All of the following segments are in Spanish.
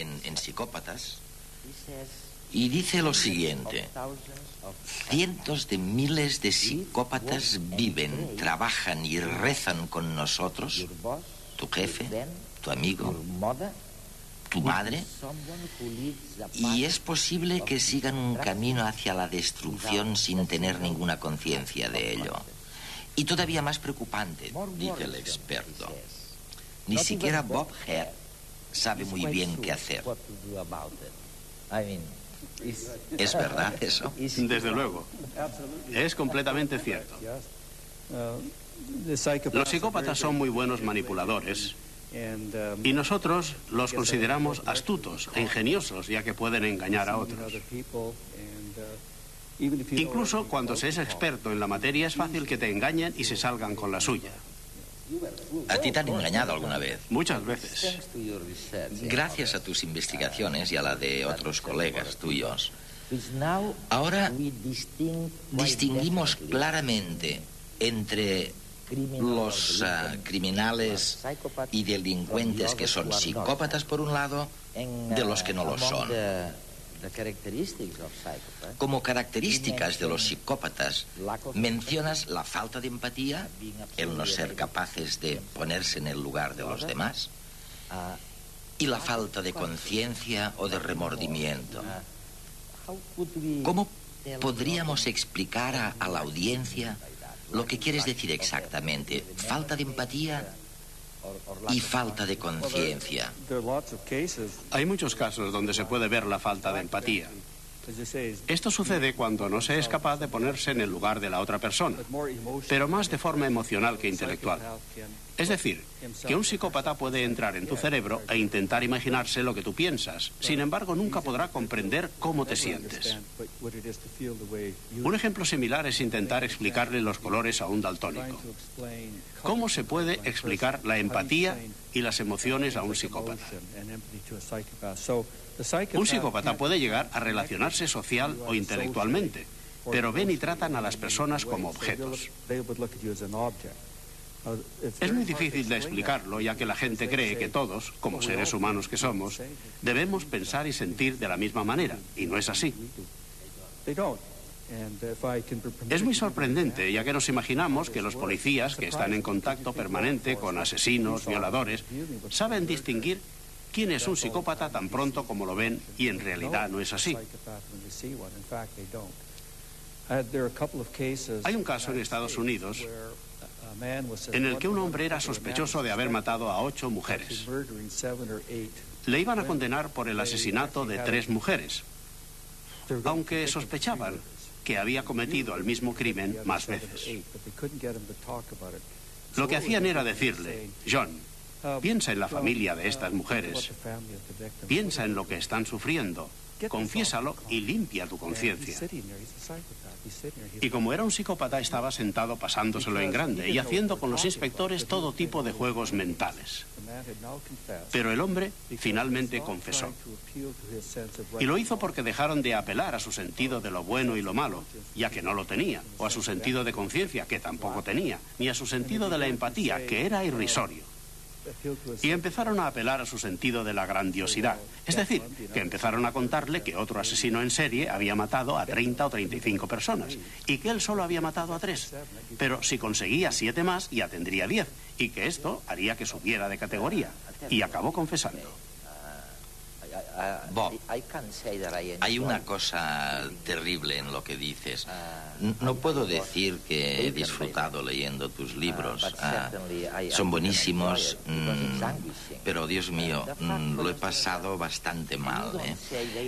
en, en psicópatas y dice lo siguiente. Cientos de miles de psicópatas viven, trabajan y rezan con nosotros, tu jefe, tu amigo, tu madre, y es posible que sigan un camino hacia la destrucción sin tener ninguna conciencia de ello. Y todavía más preocupante, dice el experto, ni siquiera Bob Hare sabe muy bien qué hacer. ¿Es verdad eso? Desde luego. Es completamente cierto. Los psicópatas son muy buenos manipuladores y nosotros los consideramos astutos e ingeniosos ya que pueden engañar a otros. Incluso cuando se es experto en la materia es fácil que te engañen y se salgan con la suya. ¿A ti te han engañado alguna vez? Muchas veces. Gracias a tus investigaciones y a la de otros colegas tuyos, ahora distinguimos claramente entre los ah, criminales y delincuentes que son psicópatas por un lado, de los que no lo son. Como características de los psicópatas, mencionas la falta de empatía, el no ser capaces de ponerse en el lugar de los demás, y la falta de conciencia o de remordimiento. ¿Cómo podríamos explicar a, a la audiencia lo que quieres decir exactamente? ¿Falta de empatía? Y falta de conciencia. Hay muchos casos donde se puede ver la falta de empatía. Esto sucede cuando no se es capaz de ponerse en el lugar de la otra persona, pero más de forma emocional que intelectual. Es decir, que un psicópata puede entrar en tu cerebro e intentar imaginarse lo que tú piensas, sin embargo nunca podrá comprender cómo te sientes. Un ejemplo similar es intentar explicarle los colores a un daltónico. ¿Cómo se puede explicar la empatía y las emociones a un psicópata? Un psicópata puede llegar a relacionarse social o intelectualmente, pero ven y tratan a las personas como objetos. Es muy difícil de explicarlo, ya que la gente cree que todos, como seres humanos que somos, debemos pensar y sentir de la misma manera, y no es así. Es muy sorprendente, ya que nos imaginamos que los policías que están en contacto permanente con asesinos, violadores, saben distinguir quién es un psicópata tan pronto como lo ven y en realidad no es así. Hay un caso en Estados Unidos en el que un hombre era sospechoso de haber matado a ocho mujeres. Le iban a condenar por el asesinato de tres mujeres, aunque sospechaban que había cometido el mismo crimen más veces. Lo que hacían era decirle, John, piensa en la familia de estas mujeres, piensa en lo que están sufriendo, confiésalo y limpia tu conciencia. Y como era un psicópata, estaba sentado pasándoselo en grande y haciendo con los inspectores todo tipo de juegos mentales. Pero el hombre finalmente confesó. Y lo hizo porque dejaron de apelar a su sentido de lo bueno y lo malo, ya que no lo tenía, o a su sentido de conciencia, que tampoco tenía, ni a su sentido de la empatía, que era irrisorio y empezaron a apelar a su sentido de la grandiosidad. Es decir, que empezaron a contarle que otro asesino en serie había matado a 30 o 35 personas y que él solo había matado a tres. Pero si conseguía siete más, ya tendría diez y que esto haría que subiera de categoría. Y acabó confesando. Bob, hay una cosa terrible en lo que dices. No puedo decir que he disfrutado leyendo tus libros. Ah, son buenísimos, mm, pero Dios mío, mm, lo he pasado bastante mal. ¿eh?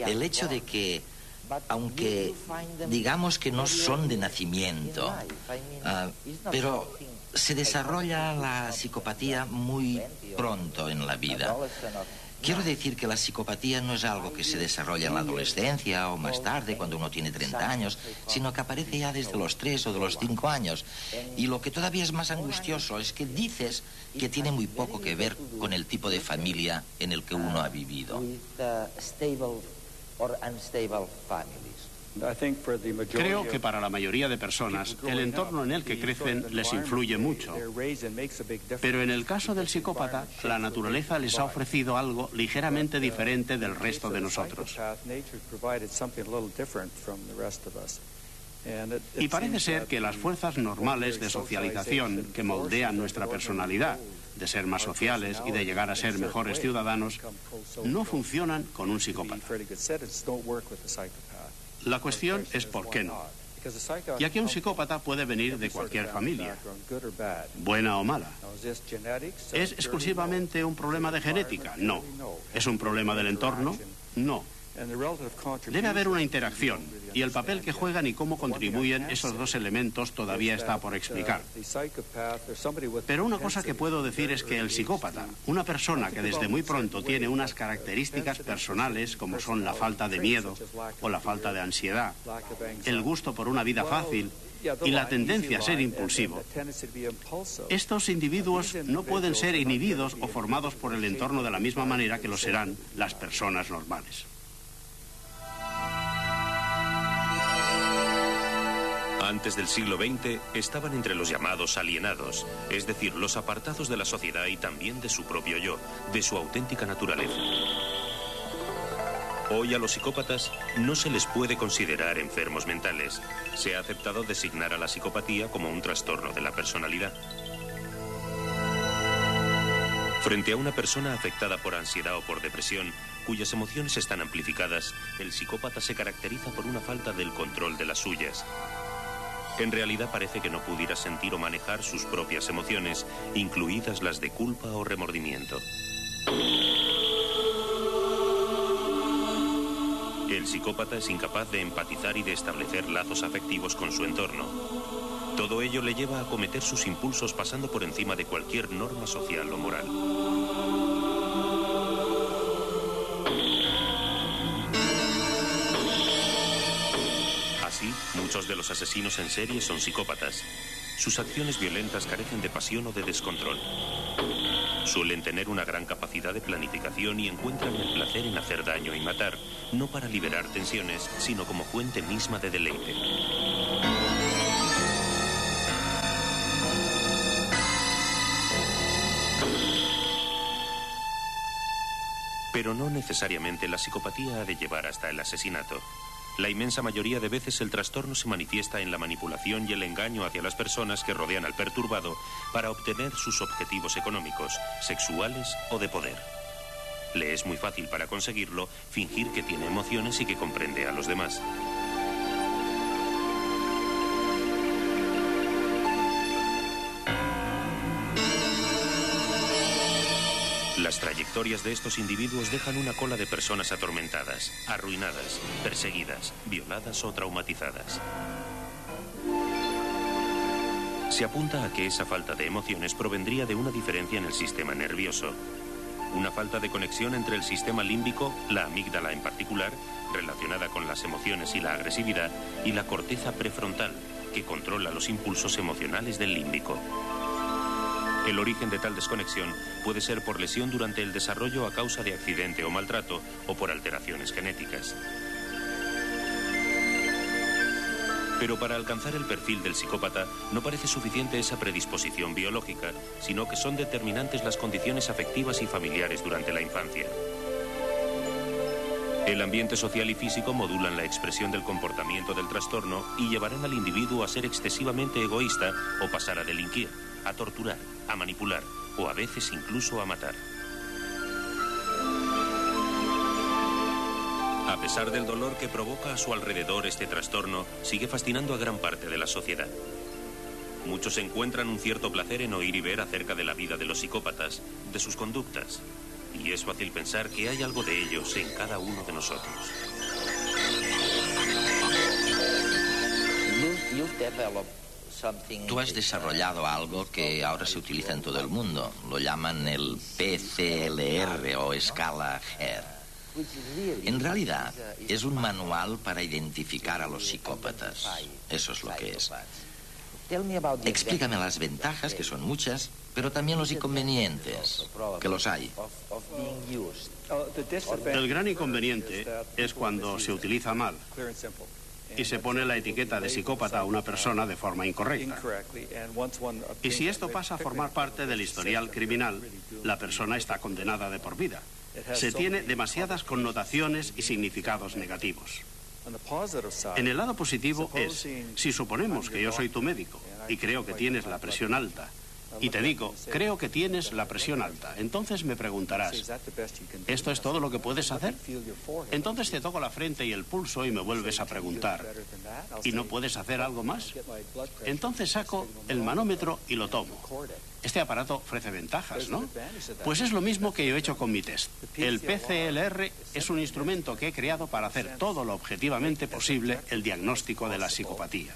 El hecho de que aunque digamos que no son de nacimiento, ah, pero se desarrolla la psicopatía muy pronto en la vida. Quiero decir que la psicopatía no es algo que se desarrolla en la adolescencia o más tarde, cuando uno tiene 30 años, sino que aparece ya desde los 3 o de los 5 años. Y lo que todavía es más angustioso es que dices que tiene muy poco que ver con el tipo de familia en el que uno ha vivido. Creo que para la mayoría de personas el entorno en el que crecen les influye mucho. Pero en el caso del psicópata, la naturaleza les ha ofrecido algo ligeramente diferente del resto de nosotros. Y parece ser que las fuerzas normales de socialización que moldean nuestra personalidad, de ser más sociales y de llegar a ser mejores ciudadanos, no funcionan con un psicópata. La cuestión es por qué no. Ya que un psicópata puede venir de cualquier familia, buena o mala. ¿Es exclusivamente un problema de genética? No. ¿Es un problema del entorno? No. Debe haber una interacción y el papel que juegan y cómo contribuyen esos dos elementos todavía está por explicar. Pero una cosa que puedo decir es que el psicópata, una persona que desde muy pronto tiene unas características personales como son la falta de miedo o la falta de ansiedad, el gusto por una vida fácil y la tendencia a ser impulsivo. Estos individuos no pueden ser inhibidos o formados por el entorno de la misma manera que lo serán las personas normales. Antes del siglo XX estaban entre los llamados alienados, es decir, los apartados de la sociedad y también de su propio yo, de su auténtica naturaleza. Hoy a los psicópatas no se les puede considerar enfermos mentales. Se ha aceptado designar a la psicopatía como un trastorno de la personalidad. Frente a una persona afectada por ansiedad o por depresión, cuyas emociones están amplificadas, el psicópata se caracteriza por una falta del control de las suyas. En realidad parece que no pudiera sentir o manejar sus propias emociones, incluidas las de culpa o remordimiento. El psicópata es incapaz de empatizar y de establecer lazos afectivos con su entorno. Todo ello le lleva a cometer sus impulsos pasando por encima de cualquier norma social o moral. Muchos de los asesinos en serie son psicópatas. Sus acciones violentas carecen de pasión o de descontrol. Suelen tener una gran capacidad de planificación y encuentran el placer en hacer daño y matar, no para liberar tensiones, sino como fuente misma de deleite. Pero no necesariamente la psicopatía ha de llevar hasta el asesinato. La inmensa mayoría de veces el trastorno se manifiesta en la manipulación y el engaño hacia las personas que rodean al perturbado para obtener sus objetivos económicos, sexuales o de poder. Le es muy fácil para conseguirlo fingir que tiene emociones y que comprende a los demás. Las trayectorias de estos individuos dejan una cola de personas atormentadas, arruinadas, perseguidas, violadas o traumatizadas. Se apunta a que esa falta de emociones provendría de una diferencia en el sistema nervioso. Una falta de conexión entre el sistema límbico, la amígdala en particular, relacionada con las emociones y la agresividad, y la corteza prefrontal, que controla los impulsos emocionales del límbico. El origen de tal desconexión puede ser por lesión durante el desarrollo a causa de accidente o maltrato o por alteraciones genéticas. Pero para alcanzar el perfil del psicópata no parece suficiente esa predisposición biológica, sino que son determinantes las condiciones afectivas y familiares durante la infancia. El ambiente social y físico modulan la expresión del comportamiento del trastorno y llevarán al individuo a ser excesivamente egoísta o pasar a delinquir a torturar, a manipular o a veces incluso a matar. A pesar del dolor que provoca a su alrededor este trastorno, sigue fascinando a gran parte de la sociedad. Muchos encuentran un cierto placer en oír y ver acerca de la vida de los psicópatas, de sus conductas, y es fácil pensar que hay algo de ellos en cada uno de nosotros. Tú has desarrollado algo que ahora se utiliza en todo el mundo. Lo llaman el PCLR o escala GER. En realidad es un manual para identificar a los psicópatas. Eso es lo que es. Explícame las ventajas, que son muchas, pero también los inconvenientes, que los hay. El gran inconveniente es cuando se utiliza mal. Y se pone la etiqueta de psicópata a una persona de forma incorrecta. Y si esto pasa a formar parte del historial criminal, la persona está condenada de por vida. Se tiene demasiadas connotaciones y significados negativos. En el lado positivo es, si suponemos que yo soy tu médico y creo que tienes la presión alta, y te digo, creo que tienes la presión alta. Entonces me preguntarás, ¿esto es todo lo que puedes hacer? Entonces te toco la frente y el pulso y me vuelves a preguntar, ¿y no puedes hacer algo más? Entonces saco el manómetro y lo tomo. Este aparato ofrece ventajas, ¿no? Pues es lo mismo que yo he hecho con mi test. El PCLR es un instrumento que he creado para hacer todo lo objetivamente posible el diagnóstico de la psicopatía.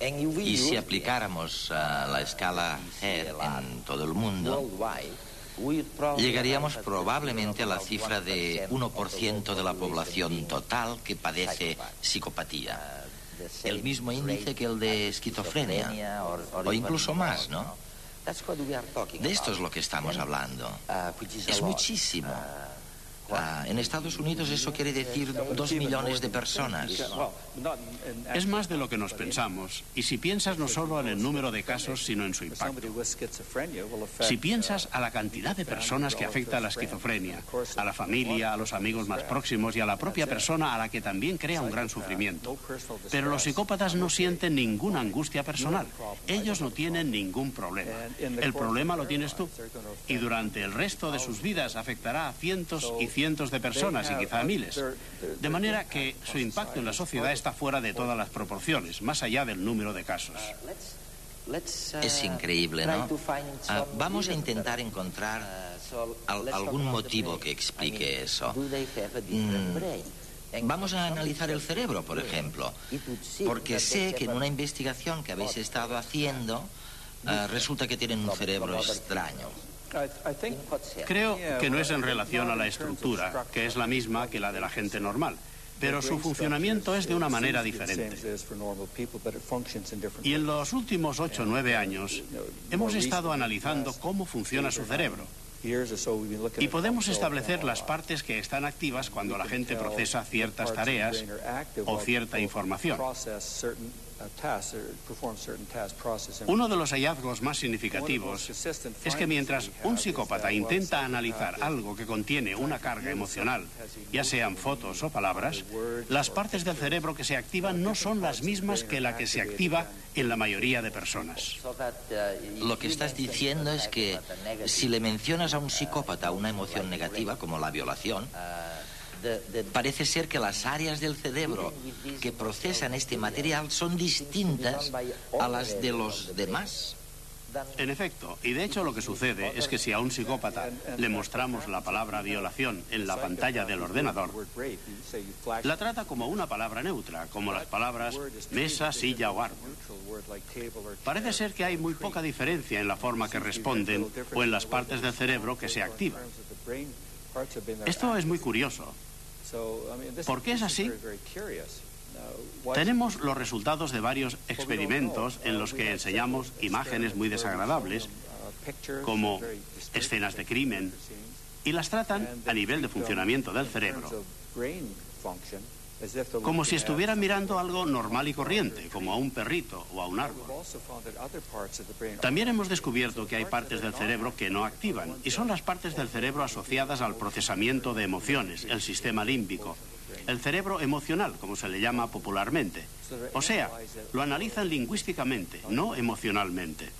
Y si aplicáramos la escala HER en todo el mundo, llegaríamos probablemente a la cifra de 1% de la población total que padece psicopatía. El mismo índice que el de esquizofrenia, o incluso más, ¿no? De esto es lo que estamos hablando. Es muchísimo. Ah, en Estados Unidos eso quiere decir dos millones de personas. Es más de lo que nos pensamos. Y si piensas no solo en el número de casos, sino en su impacto. Si piensas a la cantidad de personas que afecta a la esquizofrenia, a la familia, a los amigos más próximos y a la propia persona a la que también crea un gran sufrimiento. Pero los psicópatas no sienten ninguna angustia personal. Ellos no tienen ningún problema. El problema lo tienes tú. Y durante el resto de sus vidas afectará a cientos y cientos de personas y quizá miles. De manera que su impacto en la sociedad está fuera de todas las proporciones, más allá del número de casos. Es increíble, ¿no? Ah, vamos a intentar encontrar algún motivo que explique eso. Mm, vamos a analizar el cerebro, por ejemplo, porque sé que en una investigación que habéis estado haciendo, ah, resulta que tienen un cerebro extraño. Creo que no es en relación a la estructura, que es la misma que la de la gente normal pero su funcionamiento es de una manera diferente. Y en los últimos ocho o nueve años hemos estado analizando cómo funciona su cerebro. Y podemos establecer las partes que están activas cuando la gente procesa ciertas tareas o cierta información. Uno de los hallazgos más significativos es que mientras un psicópata intenta analizar algo que contiene una carga emocional, ya sean fotos o palabras, las partes del cerebro que se activan no son las mismas que la que se activa en la mayoría de personas. Lo que estás diciendo es que si le mencionas a un psicópata una emoción negativa como la violación, Parece ser que las áreas del cerebro que procesan este material son distintas a las de los demás. En efecto, y de hecho lo que sucede es que si a un psicópata le mostramos la palabra violación en la pantalla del ordenador, la trata como una palabra neutra, como las palabras mesa, silla o árbol. Parece ser que hay muy poca diferencia en la forma que responden o en las partes del cerebro que se activan. Esto es muy curioso. ¿Por qué es así? Tenemos los resultados de varios experimentos en los que enseñamos imágenes muy desagradables, como escenas de crimen, y las tratan a nivel de funcionamiento del cerebro como si estuvieran mirando algo normal y corriente, como a un perrito o a un árbol. También hemos descubierto que hay partes del cerebro que no activan, y son las partes del cerebro asociadas al procesamiento de emociones, el sistema límbico, el cerebro emocional, como se le llama popularmente. O sea, lo analizan lingüísticamente, no emocionalmente.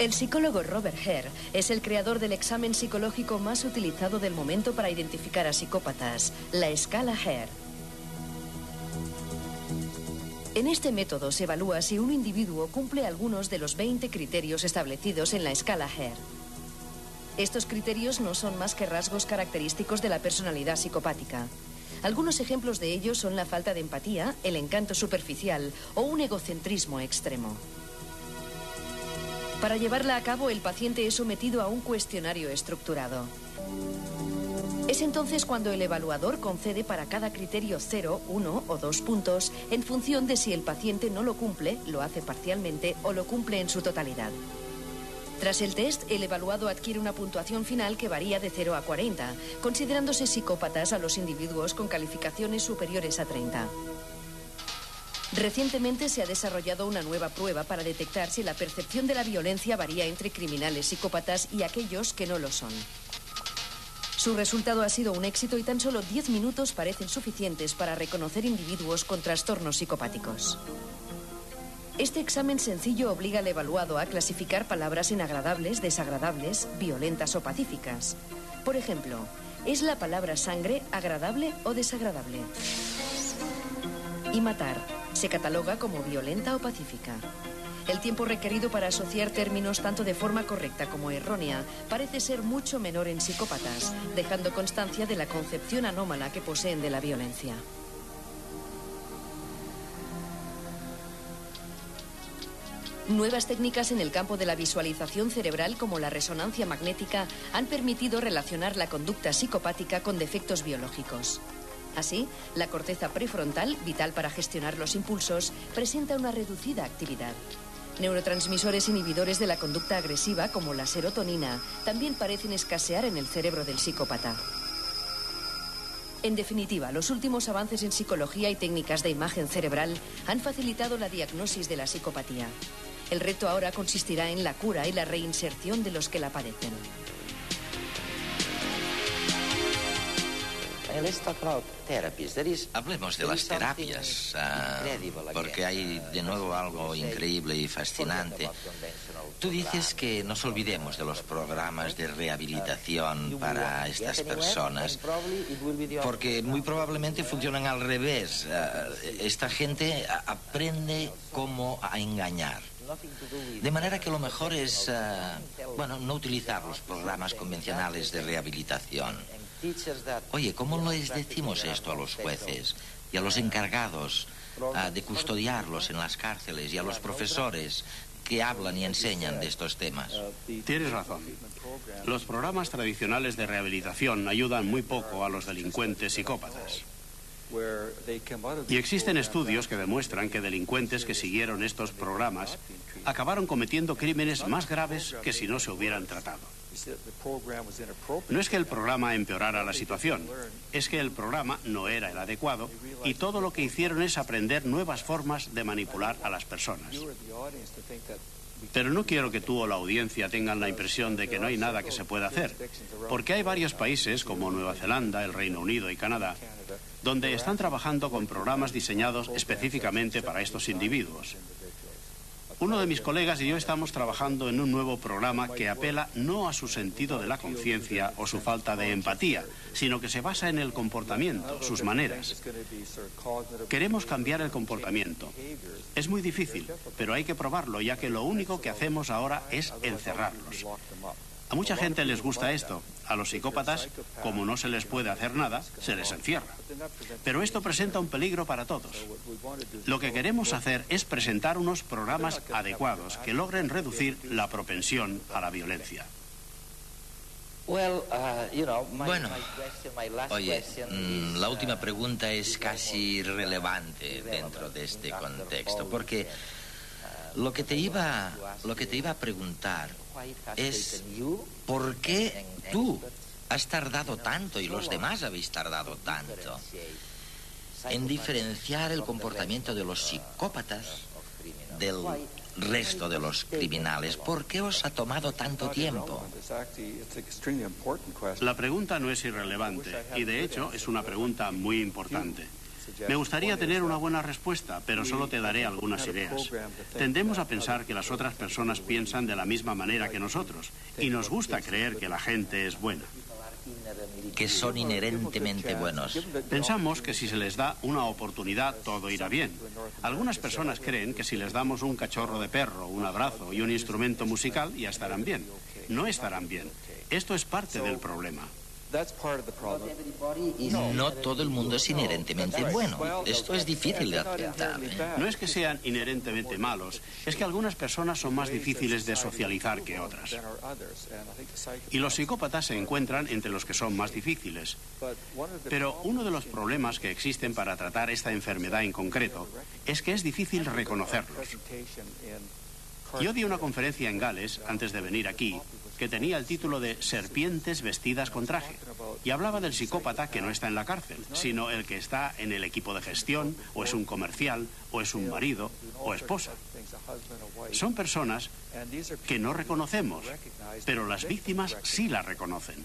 El psicólogo Robert Hare es el creador del examen psicológico más utilizado del momento para identificar a psicópatas, la escala Hare. En este método se evalúa si un individuo cumple algunos de los 20 criterios establecidos en la escala Hare. Estos criterios no son más que rasgos característicos de la personalidad psicopática. Algunos ejemplos de ellos son la falta de empatía, el encanto superficial o un egocentrismo extremo. Para llevarla a cabo, el paciente es sometido a un cuestionario estructurado. Es entonces cuando el evaluador concede para cada criterio 0, 1 o 2 puntos en función de si el paciente no lo cumple, lo hace parcialmente o lo cumple en su totalidad. Tras el test, el evaluado adquiere una puntuación final que varía de 0 a 40, considerándose psicópatas a los individuos con calificaciones superiores a 30. Recientemente se ha desarrollado una nueva prueba para detectar si la percepción de la violencia varía entre criminales psicópatas y aquellos que no lo son. Su resultado ha sido un éxito y tan solo 10 minutos parecen suficientes para reconocer individuos con trastornos psicopáticos. Este examen sencillo obliga al evaluado a clasificar palabras inagradables, desagradables, violentas o pacíficas. Por ejemplo, ¿es la palabra sangre agradable o desagradable? Y matar se cataloga como violenta o pacífica. El tiempo requerido para asociar términos tanto de forma correcta como errónea parece ser mucho menor en psicópatas, dejando constancia de la concepción anómala que poseen de la violencia. Nuevas técnicas en el campo de la visualización cerebral como la resonancia magnética han permitido relacionar la conducta psicopática con defectos biológicos. Así, la corteza prefrontal, vital para gestionar los impulsos, presenta una reducida actividad. Neurotransmisores inhibidores de la conducta agresiva, como la serotonina, también parecen escasear en el cerebro del psicópata. En definitiva, los últimos avances en psicología y técnicas de imagen cerebral han facilitado la diagnosis de la psicopatía. El reto ahora consistirá en la cura y la reinserción de los que la padecen. Hablemos de las terapias, ah, porque hay de nuevo algo increíble y fascinante. Tú dices que nos olvidemos de los programas de rehabilitación para estas personas, porque muy probablemente funcionan al revés. Ah, esta gente aprende cómo engañar. De manera que lo mejor es, ah, bueno, no utilizar los programas convencionales de rehabilitación. Oye, ¿cómo les decimos esto a los jueces y a los encargados ah, de custodiarlos en las cárceles y a los profesores que hablan y enseñan de estos temas? Tienes razón. Los programas tradicionales de rehabilitación ayudan muy poco a los delincuentes psicópatas. Y existen estudios que demuestran que delincuentes que siguieron estos programas acabaron cometiendo crímenes más graves que si no se hubieran tratado. No es que el programa empeorara la situación, es que el programa no era el adecuado y todo lo que hicieron es aprender nuevas formas de manipular a las personas. Pero no quiero que tú o la audiencia tengan la impresión de que no hay nada que se pueda hacer, porque hay varios países como Nueva Zelanda, el Reino Unido y Canadá, donde están trabajando con programas diseñados específicamente para estos individuos. Uno de mis colegas y yo estamos trabajando en un nuevo programa que apela no a su sentido de la conciencia o su falta de empatía, sino que se basa en el comportamiento, sus maneras. Queremos cambiar el comportamiento. Es muy difícil, pero hay que probarlo, ya que lo único que hacemos ahora es encerrarlos. A mucha gente les gusta esto. A los psicópatas, como no se les puede hacer nada, se les encierra. Pero esto presenta un peligro para todos. Lo que queremos hacer es presentar unos programas adecuados que logren reducir la propensión a la violencia. Bueno, oye, mm, la última pregunta es casi relevante dentro de este contexto, porque lo que te iba, lo que te iba a preguntar es por qué tú has tardado tanto y los demás habéis tardado tanto en diferenciar el comportamiento de los psicópatas del resto de los criminales. ¿Por qué os ha tomado tanto tiempo? La pregunta no es irrelevante y de hecho es una pregunta muy importante. Me gustaría tener una buena respuesta, pero solo te daré algunas ideas. Tendemos a pensar que las otras personas piensan de la misma manera que nosotros y nos gusta creer que la gente es buena. Que son inherentemente buenos. Pensamos que si se les da una oportunidad todo irá bien. Algunas personas creen que si les damos un cachorro de perro, un abrazo y un instrumento musical ya estarán bien. No estarán bien. Esto es parte del problema. No todo el mundo es inherentemente bueno. Esto es difícil de aceptar. ¿eh? No es que sean inherentemente malos, es que algunas personas son más difíciles de socializar que otras. Y los psicópatas se encuentran entre los que son más difíciles. Pero uno de los problemas que existen para tratar esta enfermedad en concreto es que es difícil reconocerlos. Yo di una conferencia en Gales antes de venir aquí que tenía el título de Serpientes vestidas con traje y hablaba del psicópata que no está en la cárcel, sino el que está en el equipo de gestión, o es un comercial, o es un marido, o esposa. Son personas que no reconocemos, pero las víctimas sí las reconocen.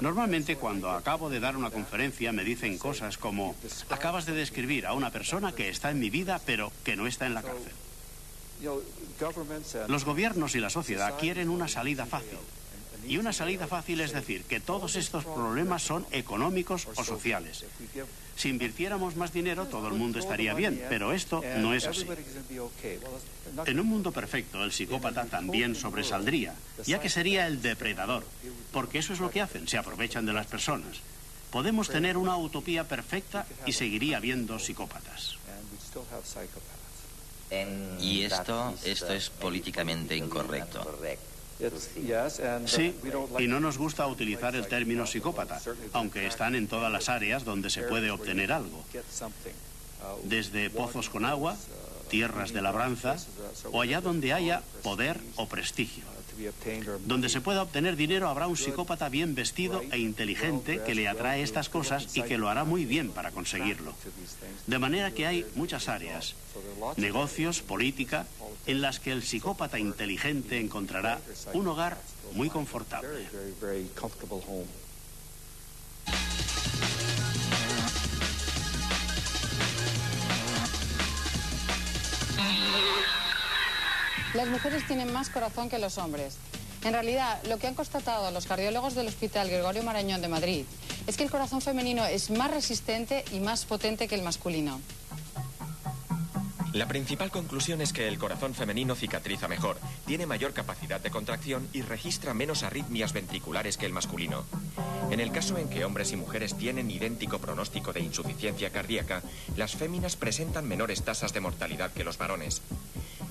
Normalmente cuando acabo de dar una conferencia me dicen cosas como, acabas de describir a una persona que está en mi vida pero que no está en la cárcel. Los gobiernos y la sociedad quieren una salida fácil. Y una salida fácil es decir que todos estos problemas son económicos o sociales. Si invirtiéramos más dinero, todo el mundo estaría bien, pero esto no es así. En un mundo perfecto, el psicópata también sobresaldría, ya que sería el depredador, porque eso es lo que hacen, se aprovechan de las personas. Podemos tener una utopía perfecta y seguiría habiendo psicópatas. Y esto, esto es políticamente incorrecto. Sí, y no nos gusta utilizar el término psicópata, aunque están en todas las áreas donde se puede obtener algo. Desde pozos con agua, tierras de labranza o allá donde haya poder o prestigio. Donde se pueda obtener dinero habrá un psicópata bien vestido e inteligente que le atrae estas cosas y que lo hará muy bien para conseguirlo. De manera que hay muchas áreas, negocios, política, en las que el psicópata inteligente encontrará un hogar muy confortable. Las mujeres tienen más corazón que los hombres. En realidad, lo que han constatado los cardiólogos del Hospital Gregorio Marañón de Madrid es que el corazón femenino es más resistente y más potente que el masculino. La principal conclusión es que el corazón femenino cicatriza mejor, tiene mayor capacidad de contracción y registra menos arritmias ventriculares que el masculino. En el caso en que hombres y mujeres tienen idéntico pronóstico de insuficiencia cardíaca, las féminas presentan menores tasas de mortalidad que los varones.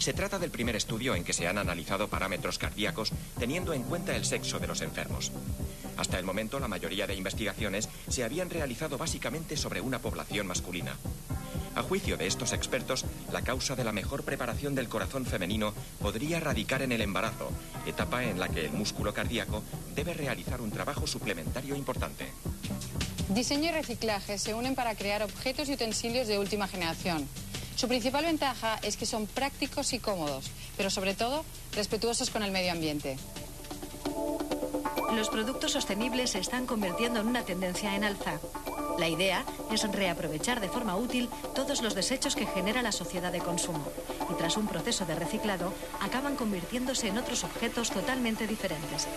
Se trata del primer estudio en que se han analizado parámetros cardíacos teniendo en cuenta el sexo de los enfermos. Hasta el momento, la mayoría de investigaciones se habían realizado básicamente sobre una población masculina. A juicio de estos expertos, la causa de la mejor preparación del corazón femenino podría radicar en el embarazo, etapa en la que el músculo cardíaco debe realizar un trabajo suplementario importante. Diseño y reciclaje se unen para crear objetos y utensilios de última generación. Su principal ventaja es que son prácticos y cómodos, pero sobre todo respetuosos con el medio ambiente. Los productos sostenibles se están convirtiendo en una tendencia en alza. La idea es reaprovechar de forma útil todos los desechos que genera la sociedad de consumo y tras un proceso de reciclado acaban convirtiéndose en otros objetos totalmente diferentes.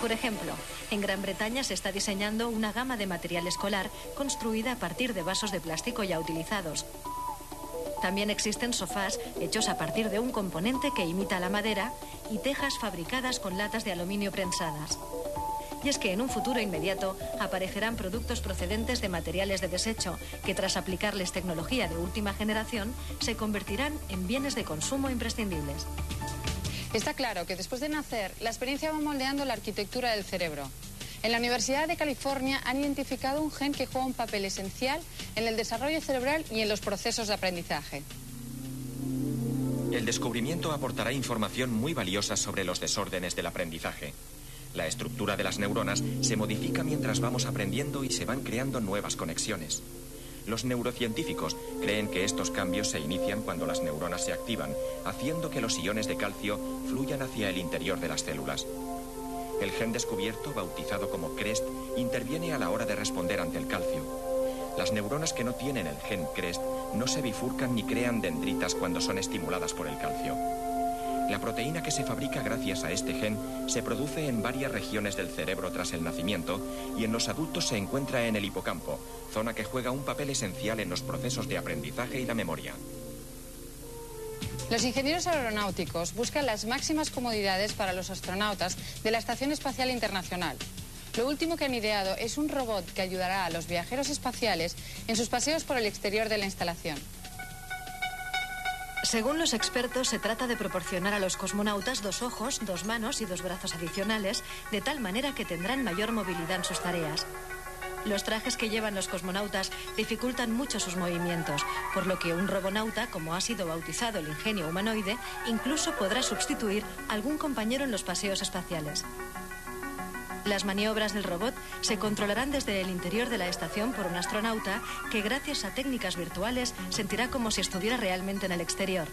Por ejemplo, en Gran Bretaña se está diseñando una gama de material escolar construida a partir de vasos de plástico ya utilizados. También existen sofás hechos a partir de un componente que imita la madera y tejas fabricadas con latas de aluminio prensadas. Y es que en un futuro inmediato aparecerán productos procedentes de materiales de desecho que tras aplicarles tecnología de última generación se convertirán en bienes de consumo imprescindibles. Está claro que después de nacer, la experiencia va moldeando la arquitectura del cerebro. En la Universidad de California han identificado un gen que juega un papel esencial en el desarrollo cerebral y en los procesos de aprendizaje. El descubrimiento aportará información muy valiosa sobre los desórdenes del aprendizaje. La estructura de las neuronas se modifica mientras vamos aprendiendo y se van creando nuevas conexiones. Los neurocientíficos creen que estos cambios se inician cuando las neuronas se activan, haciendo que los iones de calcio fluyan hacia el interior de las células. El gen descubierto, bautizado como CREST, interviene a la hora de responder ante el calcio. Las neuronas que no tienen el gen CREST no se bifurcan ni crean dendritas cuando son estimuladas por el calcio. La proteína que se fabrica gracias a este gen se produce en varias regiones del cerebro tras el nacimiento y en los adultos se encuentra en el hipocampo, zona que juega un papel esencial en los procesos de aprendizaje y la memoria. Los ingenieros aeronáuticos buscan las máximas comodidades para los astronautas de la Estación Espacial Internacional. Lo último que han ideado es un robot que ayudará a los viajeros espaciales en sus paseos por el exterior de la instalación. Según los expertos, se trata de proporcionar a los cosmonautas dos ojos, dos manos y dos brazos adicionales, de tal manera que tendrán mayor movilidad en sus tareas. Los trajes que llevan los cosmonautas dificultan mucho sus movimientos, por lo que un robonauta, como ha sido bautizado el ingenio humanoide, incluso podrá sustituir algún compañero en los paseos espaciales. Las maniobras del robot se controlarán desde el interior de la estación por un astronauta que gracias a técnicas virtuales sentirá como si estuviera realmente en el exterior.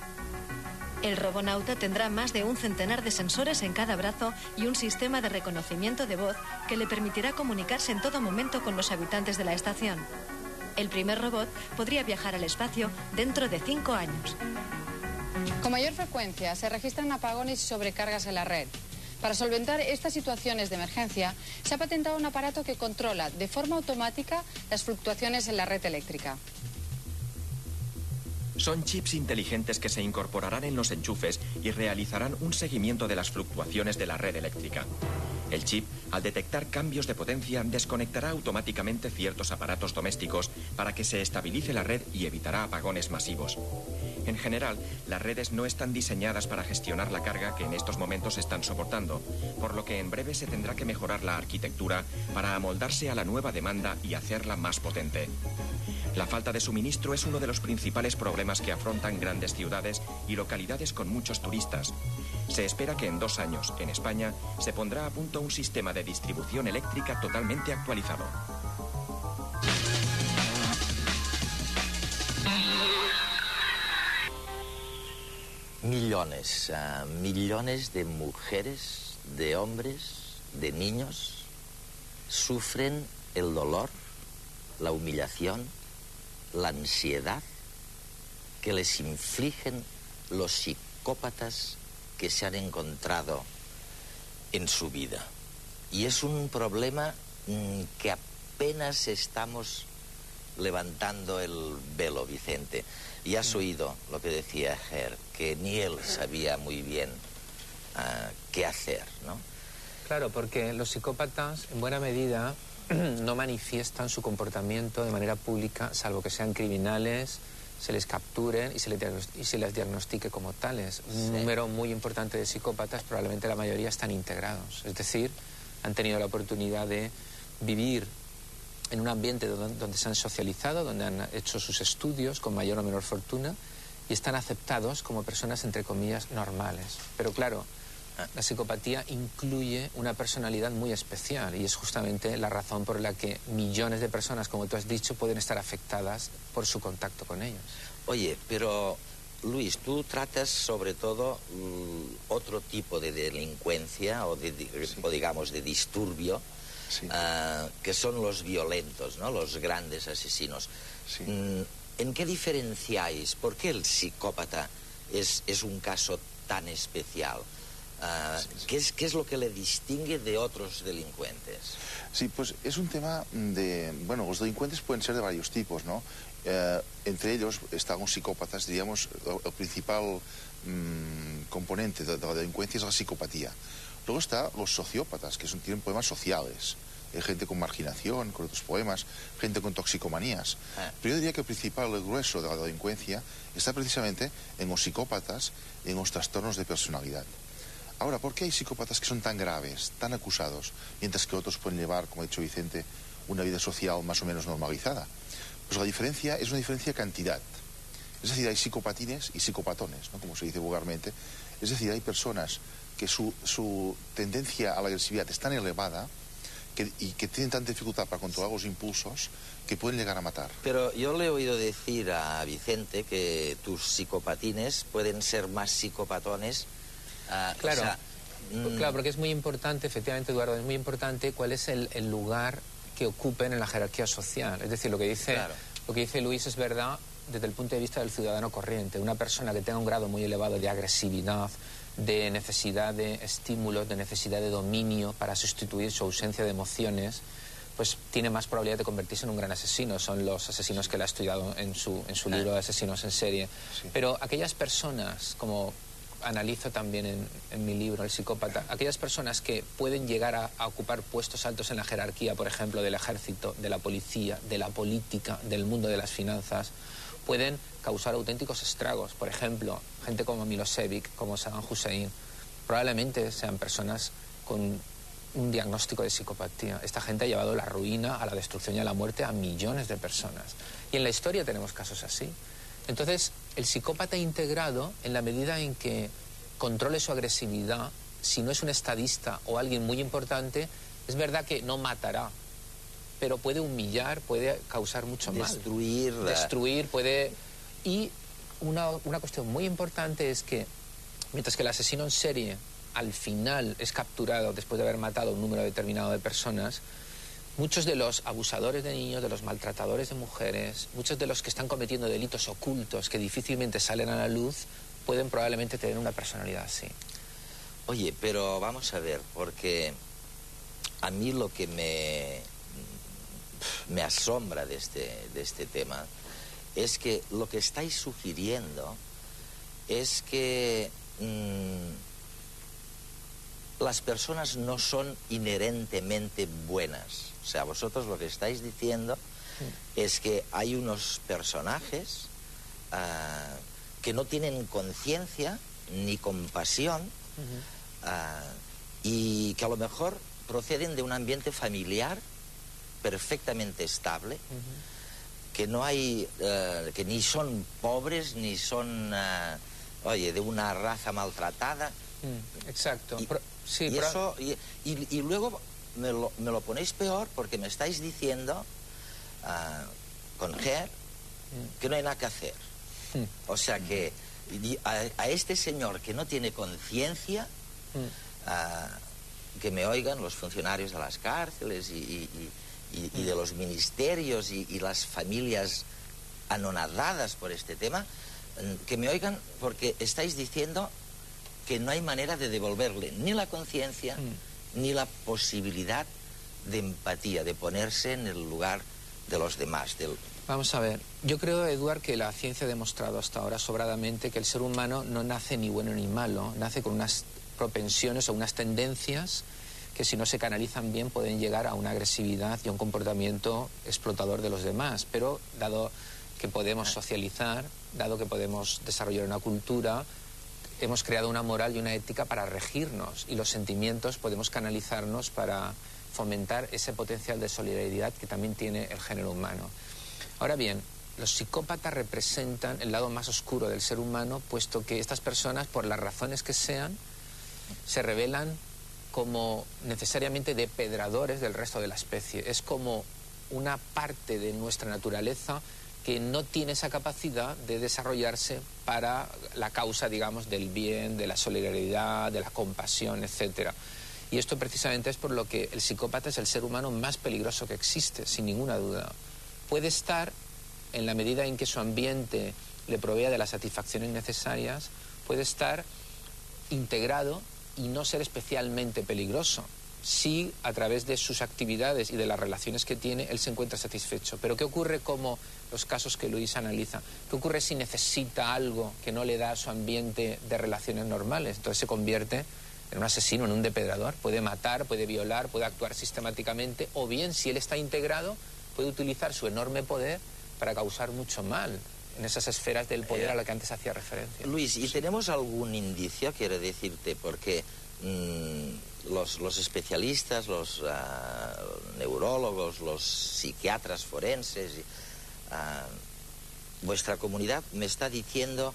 El robonauta tendrá más de un centenar de sensores en cada brazo y un sistema de reconocimiento de voz que le permitirá comunicarse en todo momento con los habitantes de la estación. El primer robot podría viajar al espacio dentro de cinco años. Con mayor frecuencia se registran apagones y sobrecargas en la red. Para solventar estas situaciones de emergencia, se ha patentado un aparato que controla de forma automática las fluctuaciones en la red eléctrica. Son chips inteligentes que se incorporarán en los enchufes y realizarán un seguimiento de las fluctuaciones de la red eléctrica. El chip, al detectar cambios de potencia, desconectará automáticamente ciertos aparatos domésticos para que se estabilice la red y evitará apagones masivos. En general, las redes no están diseñadas para gestionar la carga que en estos momentos están soportando, por lo que en breve se tendrá que mejorar la arquitectura para amoldarse a la nueva demanda y hacerla más potente. La falta de suministro es uno de los principales problemas que afrontan grandes ciudades y localidades con muchos turistas. Se espera que en dos años, en España, se pondrá a punto un sistema de distribución eléctrica totalmente actualizado. Millones, uh, millones de mujeres, de hombres, de niños sufren el dolor, la humillación, la ansiedad que les infligen los psicópatas que se han encontrado en su vida. Y es un problema mm, que apenas estamos levantando el velo, Vicente. Y has oído lo que decía Ger, que ni él sabía muy bien ah, qué hacer, ¿no? Claro, porque los psicópatas, en buena medida, no manifiestan su comportamiento de manera pública, salvo que sean criminales, se les capturen y se les, y se les diagnostique como tales. Un número muy importante de psicópatas, probablemente la mayoría están integrados, es decir, han tenido la oportunidad de vivir en un ambiente donde, donde se han socializado, donde han hecho sus estudios con mayor o menor fortuna y están aceptados como personas, entre comillas, normales. Pero claro, la psicopatía incluye una personalidad muy especial y es justamente la razón por la que millones de personas, como tú has dicho, pueden estar afectadas por su contacto con ellos. Oye, pero Luis, tú tratas sobre todo mm, otro tipo de delincuencia o, de, digamos de disturbio, ah, que son los violentos, ¿no? los grandes asesinos. Mm, ¿En qué diferenciáis? ¿Por qué el psicópata es, es un caso tan especial? Ah, ¿qué, es, ¿Qué es lo que le distingue de otros delincuentes? Sí, pues es un tema de... Bueno, los delincuentes pueden ser de varios tipos, ¿no? Eh, entre ellos están los psicópatas, diríamos, el, principal mm, componente de, la delincuencia es la psicopatía. Luego está los sociópatas, que son, tienen problemas sociales. Hay gente con marginación, con otros problemas, gente con toxicomanías. Ah. Pero yo diría que el principal, el grueso de la delincuencia está precisamente en los psicópatas en los trastornos de personalidad. Ahora, ¿por qué hay psicópatas que son tan graves, tan acusados, mientras que otros pueden llevar, como ha dicho Vicente, una vida social más o menos normalizada? Pues la diferencia es una diferencia de cantidad. Es decir, hay psicopatines y psicopatones, ¿no? como se dice vulgarmente. Es decir, hay personas que su, su tendencia a la agresividad es tan elevada y que tienen tanta dificultad para controlar los impulsos que pueden llegar a matar. Pero yo le he oído decir a Vicente que tus psicopatines pueden ser más psicopatones Claro, mm. claro, porque es muy importante, efectivamente, Eduardo, es muy importante cuál es el, lugar que ocupen en la jerarquía social. Es decir, lo que dice, lo que dice Luis es verdad desde el punto de vista del ciudadano corriente. Una persona que tenga un grado muy elevado de agresividad, de necesidad de estímulos, de necesidad de dominio para sustituir su ausencia de emociones, pues tiene más probabilidad de convertirse en un gran asesino. Son los asesinos que él ha estudiado en su, en su libro de Asesinos en Serie. Pero aquellas personas como analizo también en, mi libro, El psicópata, aquellas personas que pueden llegar a, ocupar puestos altos en la jerarquía, por ejemplo, del ejército, de la policía, de la política, del mundo de las finanzas, pueden causar auténticos estragos. Por ejemplo, gente como Milosevic, como Saddam Hussein, probablemente sean personas con un diagnóstico de psicopatía. Esta gente ha llevado la ruina, a la destrucción y a la muerte a millones de personas. Y en la historia tenemos casos así. Entonces, el psicópata integrado, en la medida en que controle su agresividad, si no es un estadista o alguien muy importante, es verdad que no matará, pero puede humillar, puede causar mucho mal. Destruir. Destruir, puede... Y una, una cuestión muy importante es que, mientras que el asesino en serie al final es capturado después de haber matado un número determinado de personas, muchos de los abusadores de niños, de los maltratadores de mujeres, muchos de los que están cometiendo delitos ocultos que difícilmente salen a la luz, pueden probablemente tener una personalidad así. Oye, pero vamos a ver, porque a mí lo que me, asombra de este, de este tema es que lo que estáis sugiriendo es que mm, las personas no son inherentemente buenas. O sea, vosotros lo que estáis diciendo es que hay unos personajes ah, que no tienen conciencia ni compasión ah, y que a lo mejor proceden de un ambiente familiar perfectamente estable, que no hay, eh, que ni son pobres ni son, eh, oye, de una raza maltratada. Mm, exacto. Y, sí, eso, y, luego me lo, me lo, ponéis peor porque me estáis diciendo eh, con Ger mm. que no hay nada que hacer. Mm. O sea que a, este señor que no tiene conciencia, que me oigan los funcionarios de las cárceles y, de los ministerios y, las familias anonadadas por este tema, mm, que me oigan porque estáis diciendo que no hay manera de devolverle ni la conciencia mm. ni la posibilidad de empatía, de ponerse en el lugar de los demás. Del... Vamos a ver, yo creo, Eduard, que la ciencia ha demostrado hasta ahora sobradamente que el ser humano no nace ni bueno ni malo, nace con unas propensiones o unas tendencias que si no se canalizan bien pueden llegar a una agresividad y a un comportamiento explotador de los demás. Pero dado que podemos socializar, dado que podemos desarrollar una cultura, hemos creado una moral y una ética para regirnos y los sentimientos podemos canalizarnos para fomentar ese potencial de solidaridad que también tiene el género humano. Ahora bien, los psicópatas representan el lado más oscuro del ser humano, puesto que estas personas, por las razones que sean, se revelan como necesariamente depredadores del resto de la especie. Es como una parte de nuestra naturaleza que no tiene esa capacidad de desarrollarse para la causa, digamos, del bien, de la solidaridad, de la compasión, etc. Y esto precisamente es por lo que el psicópata es el ser humano más peligroso que existe, sin ninguna duda. Puede estar, en la medida en que su ambiente le provea de las satisfacciones necesarias, puede estar integrado y no ser especialmente peligroso si a través de sus actividades y de las relaciones que tiene él se encuentra satisfecho. Pero ¿qué ocurre como los casos que Luis analiza? ¿Qué ocurre si necesita algo que no le da a su ambiente de relaciones normales? Entonces se convierte en un asesino, en un depredador. Puede matar, puede violar, puede actuar sistemáticamente o bien si él está integrado puede utilizar su enorme poder para causar mucho mal en esas esferas del poder a la que antes hacía referencia. Luis, ¿y tenemos algún indicio, quiero decirte, porque mm, los, especialistas, los ah, neurólogos, los psiquiatras forenses, ah, vuestra comunidad me está diciendo,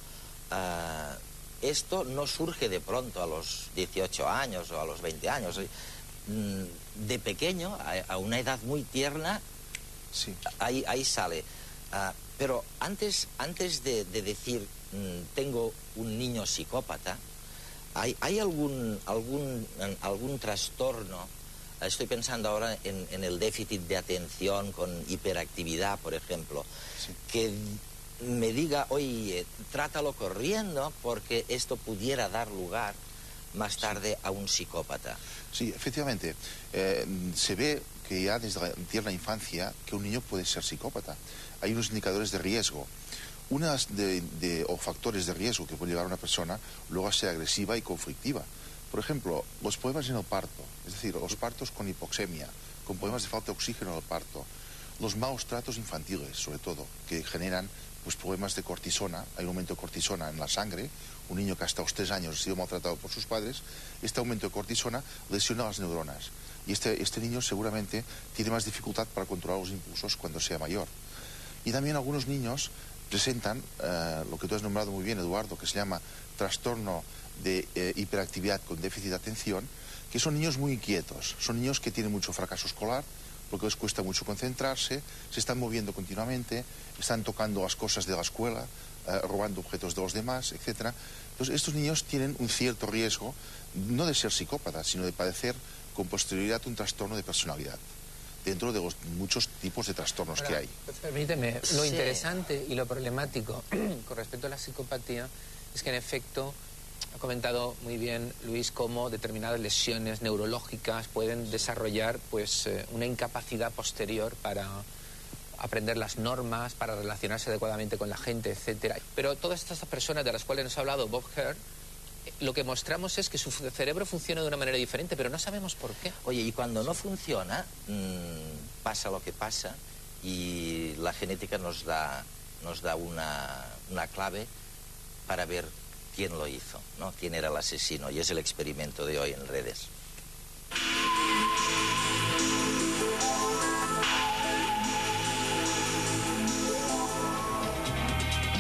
ah, esto no surge de pronto a los 18 años o a los 20 años. Mm, de pequeño, a, una edad muy tierna, sí. ahí, ahí sale. Pero antes, antes de, decir mm, tengo un niño psicópata, ¿hay, algún, algún, algún trastorno? Estoy pensando ahora en, el déficit de atención con hiperactividad, por ejemplo, que me diga, oye, trátalo corriendo porque esto pudiera dar lugar más tarde a un psicópata. Sí, efectivamente. Eh, se ve que ya desde la tierna infancia que un niño puede ser psicópata hay unos indicadores de riesgo. Unas de, o factores de riesgo que pueden llevar a una persona luego a ser agresiva y conflictiva. Por ejemplo, los problemas en el parto, es decir, los partos con hipoxemia, con problemas de falta de oxígeno en el parto, los malos tratos infantiles, sobre todo, que generan pues, problemas de cortisona, hay un aumento de cortisona en la sangre, un niño que hasta los tres años ha sido maltratado por sus padres, este aumento de cortisona lesiona las neuronas. Y este, este niño seguramente tiene más dificultad para controlar los impulsos cuando sea mayor. Y también algunos niños presentan eh, lo que tú has nombrado muy bien, Eduardo, que se llama trastorno de eh, hiperactividad con déficit de atención, que son niños muy inquietos, son niños que tienen mucho fracaso escolar, porque les cuesta mucho concentrarse, se están moviendo continuamente, están tocando las cosas de la escuela, eh, robando objetos de los demás, etc. Entonces, estos niños tienen un cierto riesgo, no de ser psicópatas, sino de padecer con posterioridad un trastorno de personalidad dentro de los muchos tipos de trastornos que hay. Permíteme, lo interesante y lo problemático con respecto a la psicopatía es que en efecto ha comentado muy bien Luis cómo determinadas lesiones neurológicas pueden desarrollar pues eh, una incapacidad posterior para aprender las normas, para relacionarse adecuadamente con la gente, etcétera. Pero todas estas personas de las cuales nos ha hablado Bob Hare, eh, lo que mostramos es que su cerebro funciona de una manera diferente, pero no sabemos por qué. Oye, y cuando no funciona, mmm, pasa lo que pasa y la genética nos da, nos da una, una clave para ver quién lo hizo, ¿no? quién era el asesino. Y es el experimento de hoy en redes.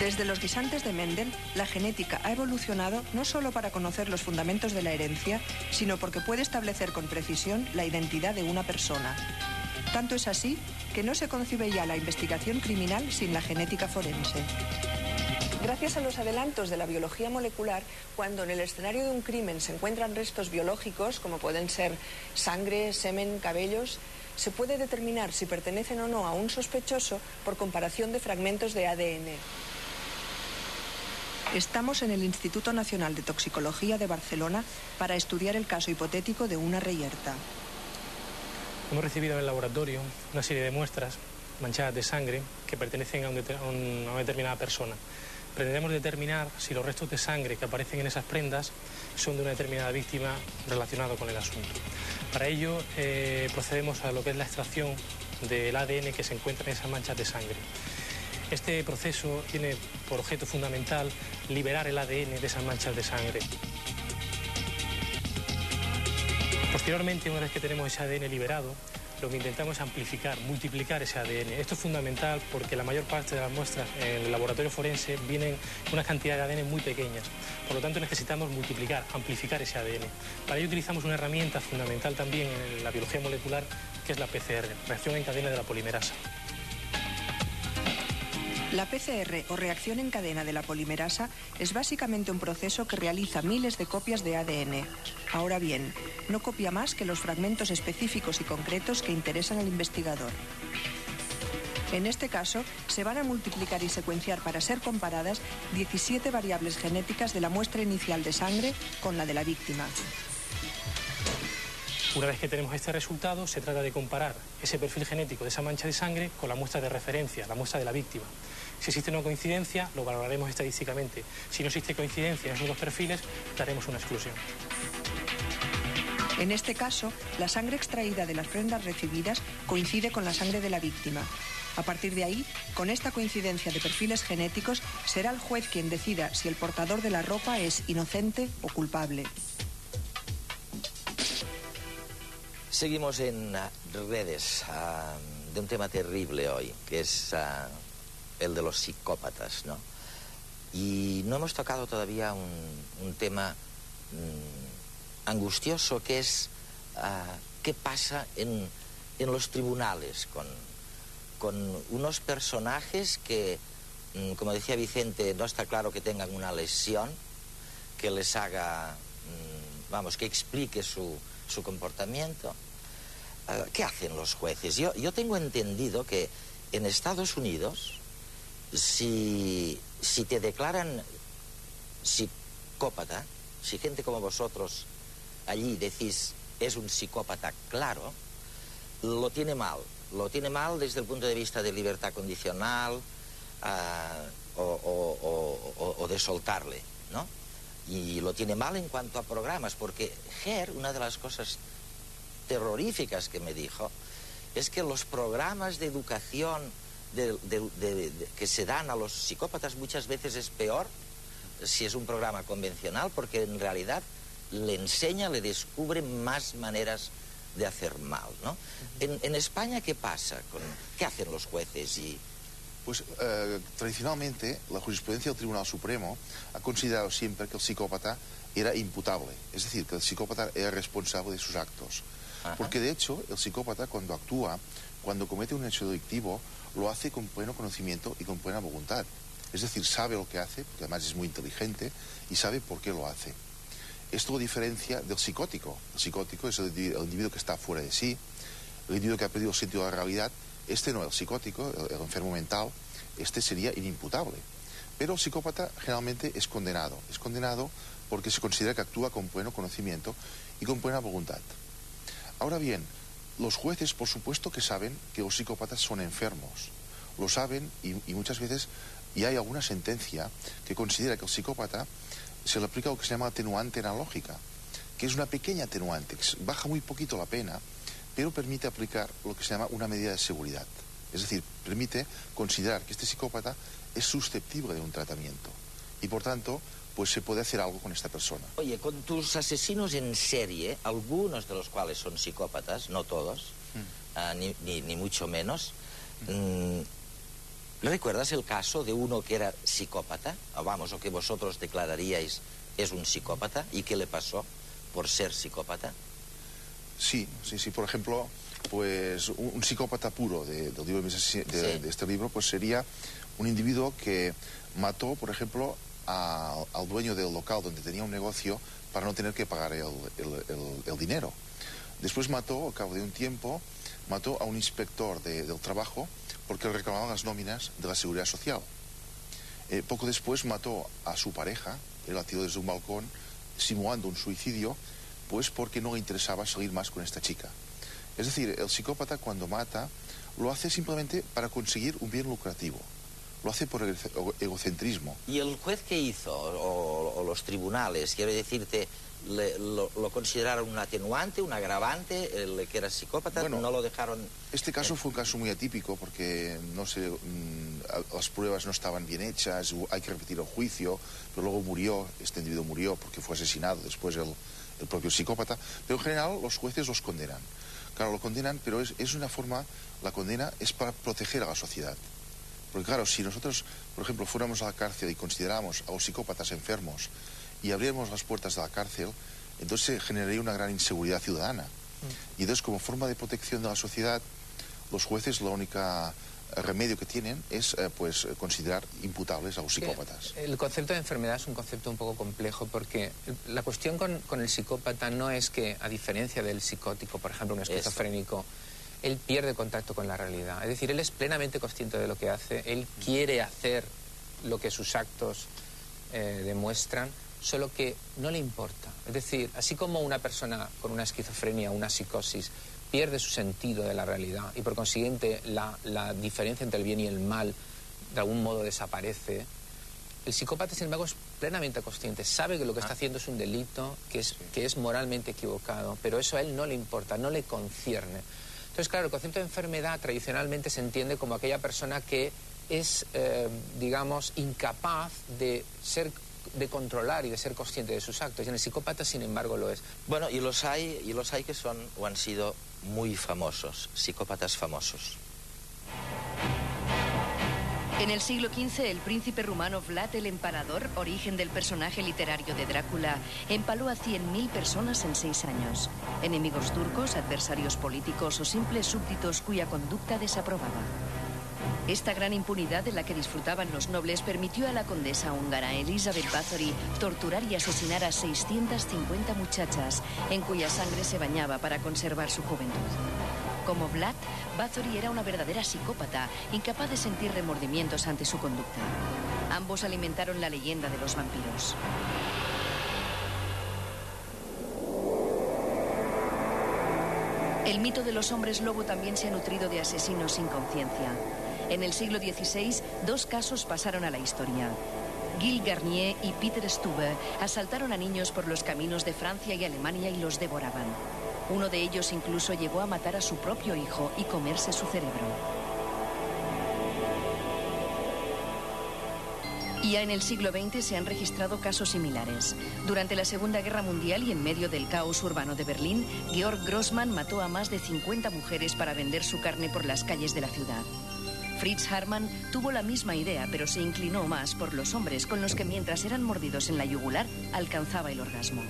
Desde los guisantes de Mendel, la genética ha evolucionado no solo para conocer los fundamentos de la herencia, sino porque puede establecer con precisión la identidad de una persona. Tanto es así que no se concibe ya la investigación criminal sin la genética forense. Gracias a los adelantos de la biología molecular, cuando en el escenario de un crimen se encuentran restos biológicos, como pueden ser sangre, semen, cabellos, se puede determinar si pertenecen o no a un sospechoso por comparación de fragmentos de ADN. Estamos en el Instituto Nacional de Toxicología de Barcelona para estudiar el caso hipotético de una reyerta. Hemos recibido en el laboratorio una serie de muestras manchadas de sangre que pertenecen a, una determinada persona pretendemos determinar si los restos de sangre que aparecen en esas prendas son de una determinada víctima relacionada con el asunto. Para ello eh, procedemos a lo que es la extracción del ADN que se encuentra en esas manchas de sangre. Este proceso tiene por objeto fundamental liberar el ADN de esas manchas de sangre. Posteriormente, una vez que tenemos ese ADN liberado, lo que intentamos es amplificar, multiplicar ese ADN. Esto es fundamental porque la mayor parte de las muestras en el laboratorio forense vienen una cantidad de ADN muy pequeñas. Por lo tanto, necesitamos multiplicar, amplificar ese ADN. Para ello utilizamos una herramienta fundamental también en la biología molecular, que es la PCR, reacción en cadena de la polimerasa. La PCR o reacción en cadena de la polimerasa es básicamente un proceso que realiza miles de copias de ADN. Ahora bien, no copia más que los fragmentos específicos y concretos que interesan al investigador. En este caso, se van a multiplicar y secuenciar para ser comparadas 17 variables genéticas de la muestra inicial de sangre con la de la víctima. Una vez que tenemos este resultado, se trata de comparar ese perfil genético de esa mancha de sangre con la muestra de referencia, la muestra de la víctima. Si existe una coincidencia, lo valoraremos estadísticamente. Si no existe coincidencia en esos dos perfiles, daremos una exclusión. En este caso, la sangre extraída de las prendas recibidas coincide con la sangre de la víctima. A partir de ahí, con esta coincidencia de perfiles genéticos, será el juez quien decida si el portador de la ropa es inocente o culpable. Seguimos en redes ah, de un tema terrible hoy, que es ah, el de los psicópatas, ¿no? Y no hemos tocado todavía un, tema mm, angustioso que es ah, qué pasa en, los tribunales con, con unos personajes que, mm, como decía Vicente, no está claro que tengan una lesión que les haga, mm, vamos, que explique su, comportamiento. Ah, ¿Qué hacen los jueces? Yo, yo tengo entendido que en Estados Unidos si, si te declaran psicópata, si gente como vosotros allí decís es un psicópata claro, lo tiene mal. Lo tiene mal desde el punto de vista de libertad condicional o, o, o, de soltarle, ¿no? Y lo tiene mal en cuanto a programas, porque Ger, una de las cosas terroríficas que me dijo, es que los programas de educación que se dan a los psicópatas muchas veces es peor si es un programa convencional porque en realidad le enseña, le descubre más maneras de hacer mal, ¿no? en, España, ¿qué pasa? Con, ¿Qué hacen los jueces y...? Pues eh, tradicionalmente la jurisprudencia del Tribunal Supremo ha considerado siempre que el psicópata era imputable, es decir, que el psicópata era responsable de sus actos. Porque de hecho el psicópata cuando actúa, cuando comete un hecho delictivo, lo hace con pleno conocimiento y con buena voluntad. Es decir, sabe lo que hace, porque además es muy inteligente, y sabe por qué lo hace. Esto lo diferencia del psicótico. El psicótico es el, individuo que está fuera de sí, el individuo que ha perdido el sentido de la realidad. Este no, el psicótico, el, enfermo mental, este sería inimputable. Pero el psicópata generalmente es condenado. Es condenado porque se considera que actúa con pleno conocimiento y con buena voluntad. Ahora bien, los jueces, por supuesto que saben que los psicópatas son enfermos. Lo saben y, muchas veces y hay alguna sentencia que considera que el psicópata se le aplica lo que se llama atenuante analógica, que es una pequeña atenuante, que baja muy poquito la pena, pero permite aplicar lo que se llama una medida de seguridad. Es decir, permite considerar que este psicópata es susceptible de un tratamiento y por tanto pues se puede hacer algo con esta persona. Oye, con tus asesinos en serie, algunos de los cuales son psicópatas, no todos, mm. ah, ni, mucho menos, mm, ¿Recuerdas el caso de uno que era psicópata? O vamos, o que vosotros declararíais es un psicópata. ¿Y qué le pasó por ser psicópata? Sí, sí, sí. Por ejemplo, pues un, psicópata puro de, de, este libro pues sería un individuo que mató, por ejemplo, al dueño del local donde tenía un negocio para no tener que pagar el, el dinero. Después mató, al cabo de un tiempo, mató a un inspector del trabajo porque le reclamaban las nóminas de la seguridad social. Eh, poco después mató a su pareja, él la tiró desde un balcón, simulando un suicidio, pues porque no le interesaba salir más con esta chica. Es decir, el psicópata cuando mata lo hace simplemente para conseguir un bien lucrativo. Lo hace por egocentrismo. ¿Y el juez qué hizo? o los tribunales? Quiero decirte, lo, consideraron un atenuante, un agravante, el que era psicópata, no lo dejaron... Este caso fue un caso muy atípico porque no sé, mm, las pruebas no estaban bien hechas, hay que repetir el juicio, pero luego murió, este individuo murió porque fue asesinado después el, el propio psicópata, pero en general los jueces los condenan. Claro, lo condenan, pero es, es una forma, la condena es para proteger a la sociedad. Porque claro, si nosotros, por ejemplo, fuéramos a la cárcel y consideráramos a los psicópatas enfermos, y abriéramos las puertas de la cárcel, entonces se generaría una gran inseguridad ciudadana. Mm. Y entonces, como forma de protección de la sociedad, los jueces lo único remedio que tienen es eh, pues considerar imputables a los psicópatas. El concepto de enfermedad es un concepto un poco complejo porque la cuestión con, con el psicópata no es que, a diferencia del psicótico, por ejemplo, un esquizofrénico, él pierde contacto con la realidad. Es decir, él es plenamente consciente de lo que hace, él quiere hacer lo que sus actos eh, demuestran, solo que no le importa. Es decir, así como una persona con una esquizofrenia, una psicosis, pierde su sentido de la realidad y por consiguiente la, diferencia entre el bien y el mal de algún modo desaparece, el psicópata, sin embargo, es plenamente consciente, sabe que lo que está ah. haciendo es un delito, que es, que es moralmente equivocado, pero eso a él no le importa, no le concierne. Entonces, claro, el concepto de enfermedad tradicionalmente se entiende como aquella persona que es, eh, digamos, incapaz de ser de controlar y de ser consciente de sus actos. Y en el psicópata, sin embargo, lo es. Bueno, y los hay, y los hay que son o han sido muy famosos, psicópatas famosos. En el siglo XV, el príncipe rumano Vlad el Emparador, origen del personaje literario de Drácula, empaló a 100.000 personas en seis años. Enemigos turcos, adversarios políticos o simples súbditos cuya conducta desaprobaba. Esta gran impunidad de la que disfrutaban los nobles permitió a la condesa húngara Elizabeth Bathory torturar y asesinar a 650 muchachas, en cuya sangre se bañaba para conservar su juventud. Como Vlad, Bathory era una verdadera psicópata, incapaz de sentir remordimientos ante su conducta. Ambos alimentaron la leyenda de los vampiros. El mito de los hombres lobo también se ha nutrido de asesinos sin conciencia. En el siglo XVI, dos casos pasaron a la historia. Gil Garnier y Peter Stube asaltaron a niños por los caminos de Francia y Alemania y los devoraban. Uno de ellos incluso llegó a matar a su propio hijo y comerse su cerebro. Ya en el siglo XX se han registrado casos similares. Durante la Segunda Guerra Mundial y en medio del caos urbano de Berlín, Georg Grossmann mató a más de 50 mujeres para vender su carne por las calles de la ciudad. Fritz Harman tuvo la misma idea, pero se inclinó más por los hombres con los que mientras eran mordidos en la yugular alcanzaba el orgasmo.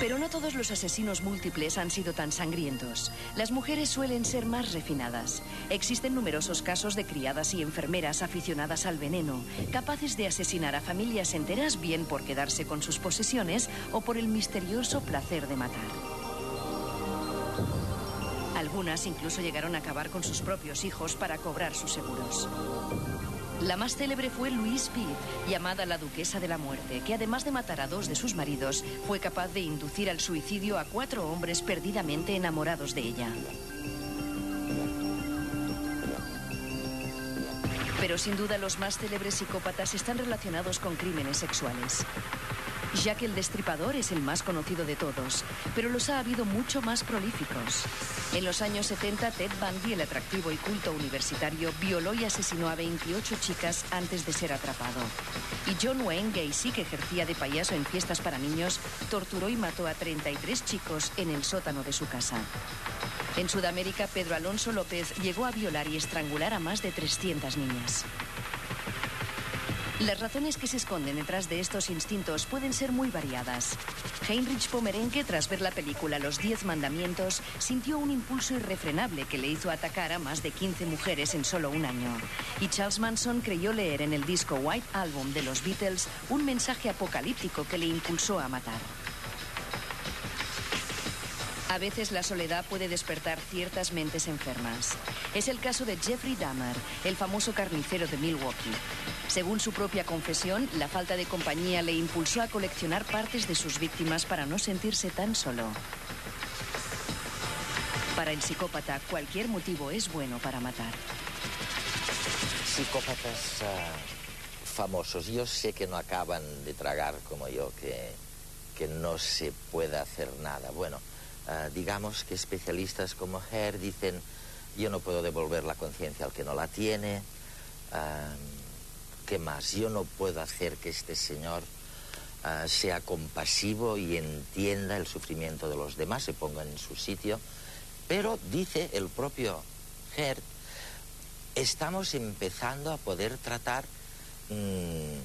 Pero no todos los asesinos múltiples han sido tan sangrientos. Las mujeres suelen ser más refinadas. Existen numerosos casos de criadas y enfermeras aficionadas al veneno, capaces de asesinar a familias enteras bien por quedarse con sus posesiones o por el misterioso placer de matar. Algunas incluso llegaron a acabar con sus propios hijos para cobrar sus seguros. La más célebre fue Louise Pitt, llamada la Duquesa de la Muerte, que además de matar a dos de sus maridos, fue capaz de inducir al suicidio a cuatro hombres perdidamente enamorados de ella. Pero sin duda los más célebres psicópatas están relacionados con crímenes sexuales. Jack el Destripador es el más conocido de todos, pero los ha habido mucho más prolíficos. En los años 70, Ted Bundy, el atractivo y culto universitario, violó y asesinó a 28 chicas antes de ser atrapado. Y John Wayne Gacy, que ejercía de payaso en fiestas para niños, torturó y mató a 33 chicos en el sótano de su casa. En Sudamérica, Pedro Alonso López llegó a violar y estrangular a más de 300 niñas. Las razones que se esconden detrás de estos instintos pueden ser muy variadas. Heinrich Pomerenke, tras ver la película Los Diez Mandamientos, sintió un impulso irrefrenable que le hizo atacar a más de 15 mujeres en solo un año. Y Charles Manson creyó leer en el disco White Album de los Beatles un mensaje apocalíptico que le impulsó a matar. A veces la soledad puede despertar ciertas mentes enfermas. Es el caso de Jeffrey Dahmer, el famoso carnicero de Milwaukee. Según su propia confesión, la falta de compañía le impulsó a coleccionar partes de sus víctimas para no sentirse tan solo. Para el psicópata, cualquier motivo es bueno para matar. Psicópatas ah, famosos, yo sé que no acaban de tragar como yo, que, que no se puede hacer nada. Bueno, ah, digamos que especialistas como Herr dicen, yo no puedo devolver la conciencia al que no la tiene. Ah, ¿qué más? Yo no puedo hacer que este señor ah, sea compasivo y entienda el sufrimiento de los demás, se ponga en su sitio. Pero dice el propio Hert, estamos empezando a poder tratar mm,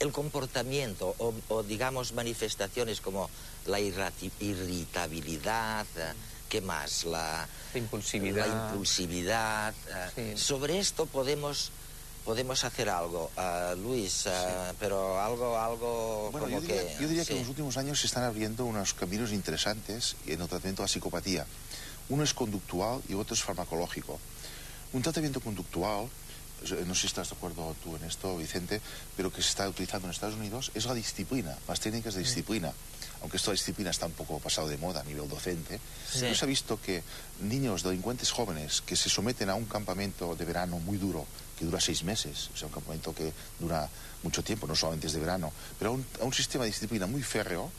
el comportamiento o, digamos manifestaciones como la irritabilidad, ah, ¿qué más? La, impulsividad. La impulsividad. Ah, sobre esto podemos podemos hacer algo, uh, Luis, uh, pero algo, algo bueno, como yo diría, que... Yo diría que en los últimos años se están abriendo unos caminos interesantes en el tratamiento de la psicopatía. Uno es conductual y otro es farmacológico. Un tratamiento conductual, no sé si estás de acuerdo tú en esto, Vicente, pero que se está utilizando en Estados Unidos es la disciplina, las técnicas de disciplina. Aunque esta disciplina está un poco pasado de moda a nivel docente, sí. se ha visto que niños, delincuentes jóvenes que se someten a un campamento de verano muy duro, que dura seis meses, o sea, un campamento que dura mucho tiempo, no solamente de verano, pero a un, a un sistema de disciplina muy férreo,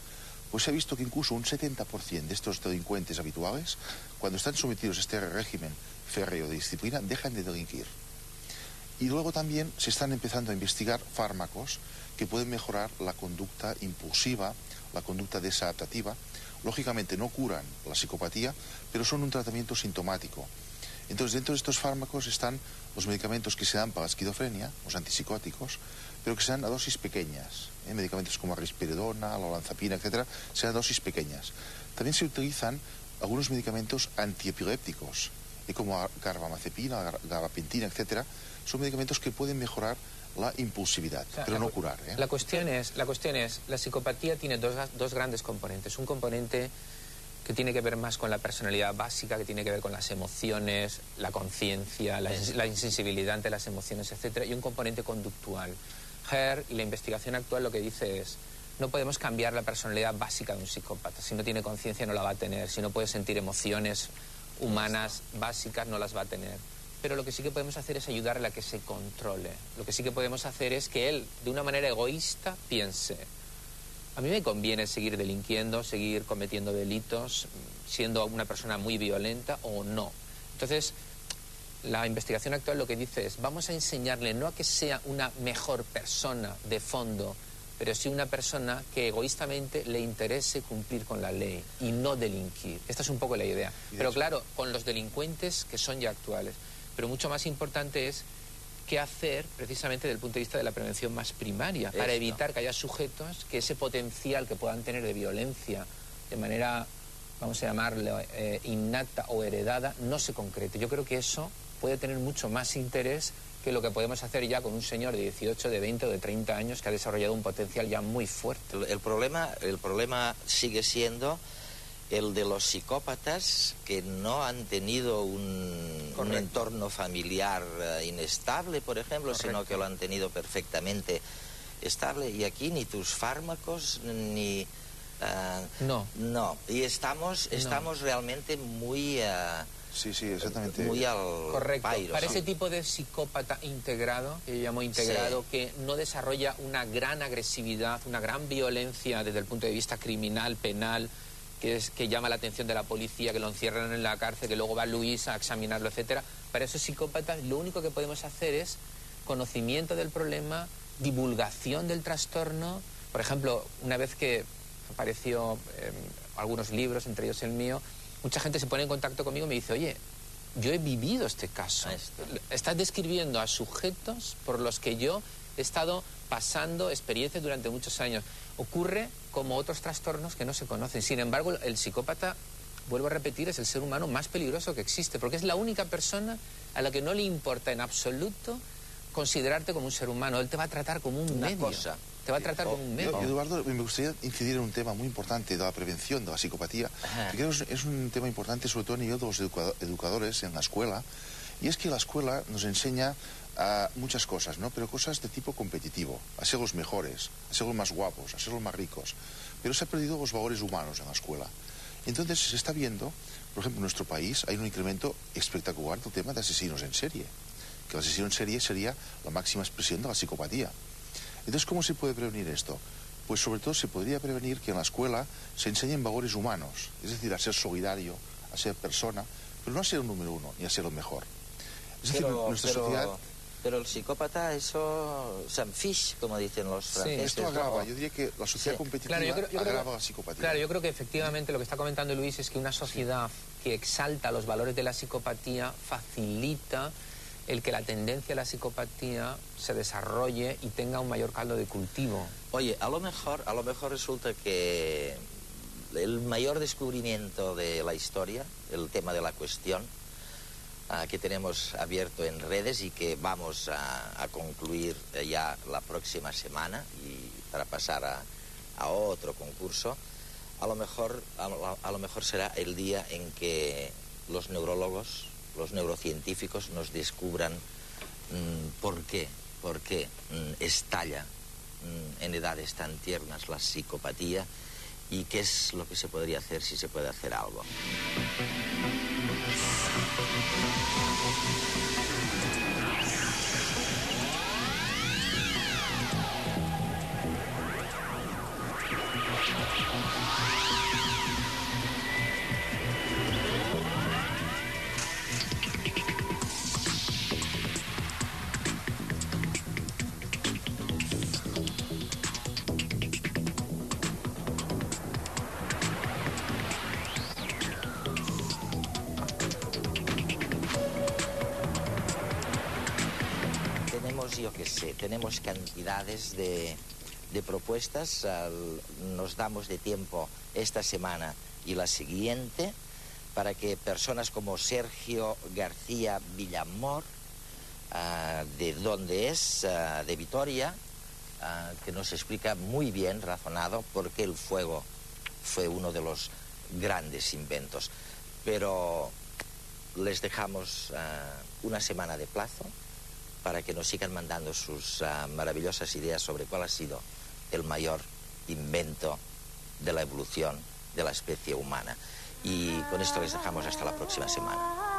pues se ha visto que incluso un 70% de estos delincuentes habituales, cuando están sometidos a este régimen férreo de disciplina, dejan de delinquir. Y luego también se están empezando a investigar fármacos que pueden mejorar la conducta impulsiva, la conducta desadaptativa. Lógicamente no curan la psicopatía, pero son un tratamiento sintomático. Entonces, dentro de estos fármacos están los medicamentos que se dan para la esquizofrenia, los antipsicóticos, pero que se dan a dosis pequeñas. ¿eh? Medicamentos como la risperidona, la olanzapina, etcétera, se dan a dosis pequeñas. También se utilizan algunos medicamentos antiepilépticos, ¿eh? como carbamazepina, gabapentina, etcétera. Son medicamentos que pueden mejorar la impulsividad, o sea, pero no curar. ¿eh? La, cuestión es, la cuestión es, la psicopatía tiene dos, dos grandes componentes. Un componente que tiene que ver más con la personalidad básica, que tiene que ver con las emociones, la conciencia, la, insensibilidad ante las emociones, etc. Y un componente conductual. Herr y la investigación actual lo que dice es, no podemos cambiar la personalidad básica de un psicópata. Si no tiene conciencia no la va a tener, si no puede sentir emociones humanas básicas no las va a tener. Pero lo que sí que podemos hacer es ayudarle a que se controle. Lo que sí que podemos hacer es que él, de una manera egoísta, piense, a mí me conviene seguir delinquiendo, seguir cometiendo delitos, siendo una persona muy violenta o no. Entonces, la investigación actual lo que dice es, vamos a enseñarle no a que sea una mejor persona de fondo, pero sí una persona que egoístamente le interese cumplir con la ley y no delinquir. Esta es un poco la idea. Pero claro, con los delincuentes que son ya actuales. Pero mucho más importante es qué hacer precisamente desde el punto de vista de la prevención más primaria, para evitar que haya sujetos que ese potencial que puedan tener de violencia de manera, vamos a llamarlo, eh, innata o heredada, no se concrete. Yo creo que eso puede tener mucho más interés que lo que podemos hacer ya con un señor de 18, de 20 o de 30 años que ha desarrollado un potencial ya muy fuerte. El, problema, el problema sigue siendo el de los psicópatas que no han tenido un, entorno familiar eh, inestable, por ejemplo, sino que lo han tenido perfectamente estable. Y aquí ni tus fármacos ni... Eh, no. No. Y estamos, estamos realmente muy... Eh, Sí, sí, exactamente. Muy al Correcto. Para ese tipo de psicópata integrado, que yo llamo integrado, que no desarrolla una gran agresividad, una gran violencia desde el punto de vista criminal, penal, que, es, que llama la atención de la policía, que lo encierran en la cárcel, que luego va Luis a examinarlo, etcétera. Para esos psicópatas lo único que podemos hacer es conocimiento del problema, divulgación del trastorno. Por ejemplo, una vez que apareció en algunos libros, entre ellos el mío, mucha gente se pone en contacto conmigo y me dice, oye, yo he vivido este caso. Estás describiendo a sujetos por los que yo he estado pasando experiencias durante muchos años. Ocurre como otros trastornos que no se conocen. Sin embargo, el psicópata, vuelvo a repetir, es el ser humano más peligroso que existe, porque es la única persona a la que no le importa en absoluto considerarte como un ser humano. Él te va a tratar como un medio. Cosa te va a tratar como un medio. Eduardo, me gustaría incidir en un tema muy importante de la prevención de la psicopatía, que creo que es un tema importante sobre todo a nivel de los educadores en la escuela, y es que la escuela nos enseña a muchas cosas, ¿no? Pero cosas de tipo competitivo, a ser los mejores, a ser los más guapos, a ser los más ricos. Pero se han perdido los valores humanos en la escuela. Entonces se está viendo, por ejemplo, en nuestro país hay un incremento espectacular del tema de asesinos en serie. Que el asesino en serie sería la máxima expresión de la psicopatía. Entonces, ¿cómo se puede prevenir esto? Pues sobre todo se podría prevenir que en la escuela se enseñen valores humanos, es decir, a ser solidario, a ser persona, pero no a ser el número uno ni a ser el mejor. Es decir, nuestra sociedad... Pero el psicópata, eso se fish, como dicen los franceses. esto agrava, yo diría que la sociedad competitiva agrava la psicopatía. Claro, yo creo que efectivamente lo que está comentando Luis es que una sociedad que exalta los valores de la psicopatía facilita el que la tendencia a la psicopatía se desarrolle y tenga un mayor caldo de cultivo. Oye, a lo mejor, a lo mejor resulta que el mayor descubrimiento de la historia, el tema de la cuestión, que tenemos abierto en redes y que vamos a, concluir ya la próxima semana y para pasar a, otro concurso, a lo, mejor, a mejor será el día en que los neurólogos los neurocientíficos nos descubran mm, por qué, por qué mm, estalla mm, en edades tan tiernas la psicopatía y qué es lo que se podría hacer si se puede hacer algo. Yo de, propuestas, nos damos de tiempo esta semana y la siguiente para que personas como Sergio García Villamor, ah, de donde es, ah, de Vitoria, ah, que nos explica muy bien, razonado, por qué el fuego fue uno de los grandes inventos. Pero les dejamos una semana de plazo para que nos sigan mandando sus ah, maravillosas ideas sobre cuál ha sido el mayor invento de la evolución de la especie humana. Y con esto les dejamos hasta la próxima semana.